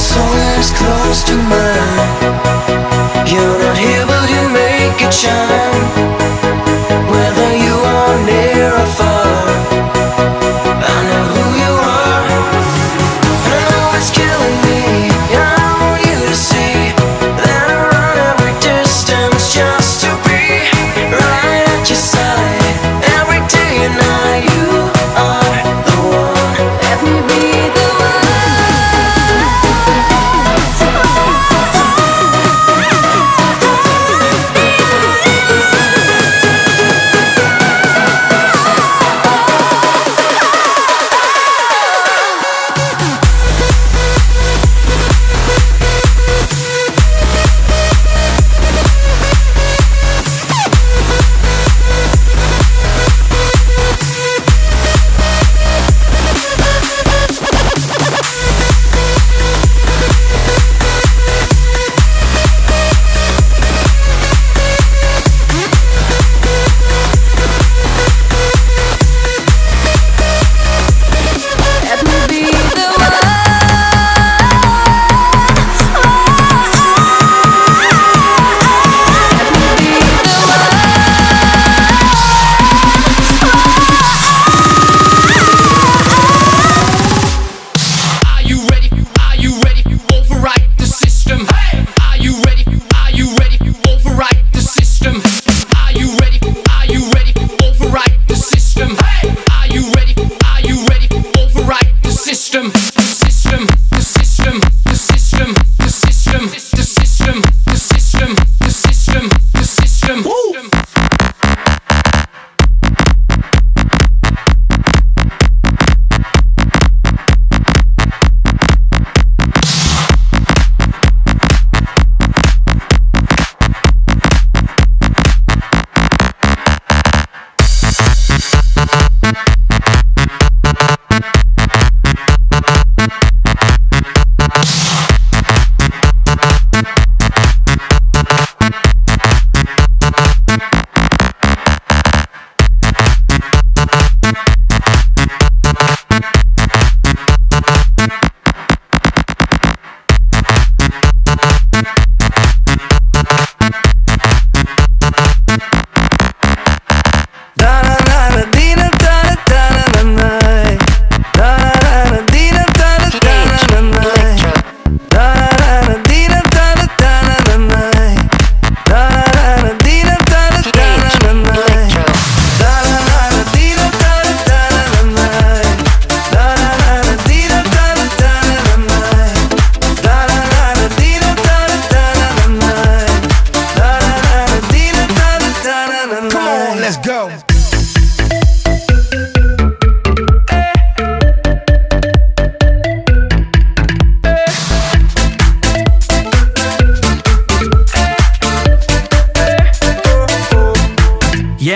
soul.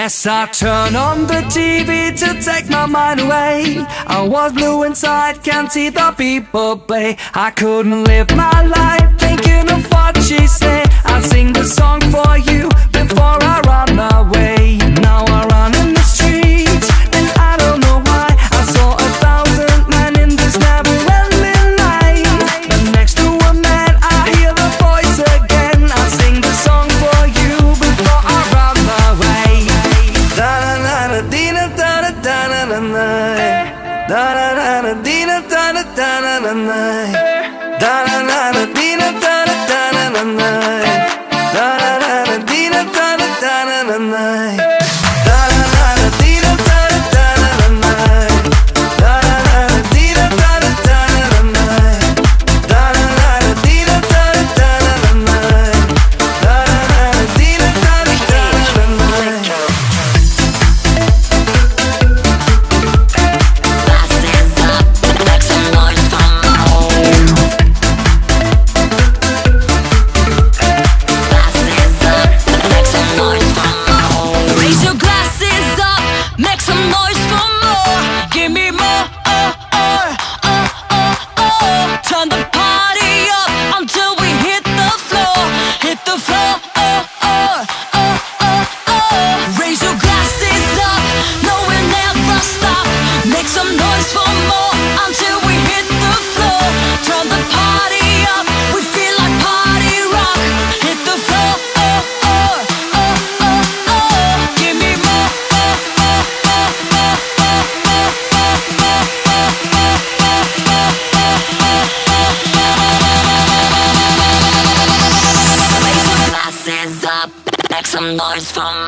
Yes, I turn on the TV to take my mind away. I was blue inside, can't see the people play. I couldn't live my life thinking of what she said. I sing the song for you before I run away. Now I run da da da da dee da da da da da da da da da da da da da transform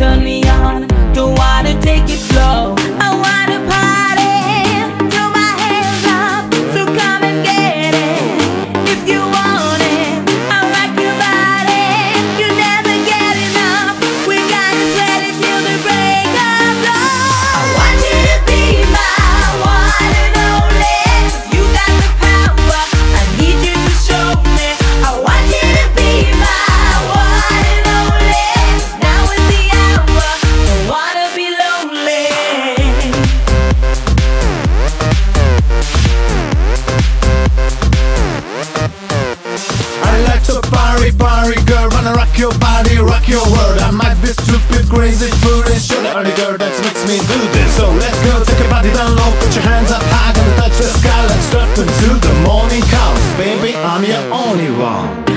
turn me Rock your body, rock your world. I might be stupid, crazy, foolish. You're the only girl that makes me do this. So let's go, take your body down low. Put your hands up high, gonna touch the sky. Let's start until the morning comes Baby, I'm your only one.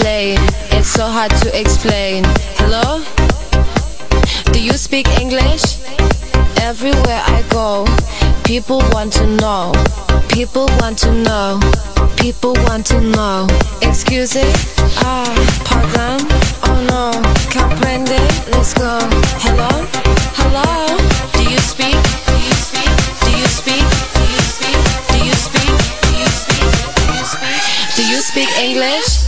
plane. It's so hard to explain. Hello? Do you speak English? Everywhere I go, people want to know. People want to know. People want to know. Excuse it? Ah, pardon? Oh no, comprende? Let's go. Hello? Hello? Do you speak? Do you speak? Do you speak? Do you speak? Do you speak? Do you speak? Do you speak English?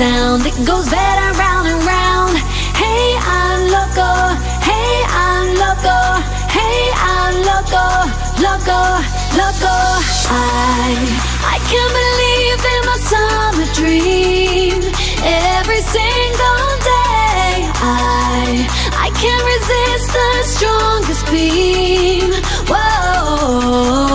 sound that goes better round and round. Hey, I'm loco. Hey, I'm loco. Hey, I'm loco, loco, loco. I I can't believe in my summer dream. Every single day, I I can't resist the strongest beam. Whoa.